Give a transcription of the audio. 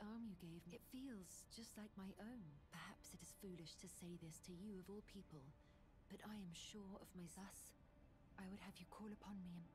arm you gave me, it feels just like my own. Perhaps it is foolish to say this to you of all people, but I am sure of my thus. I would have you call upon me and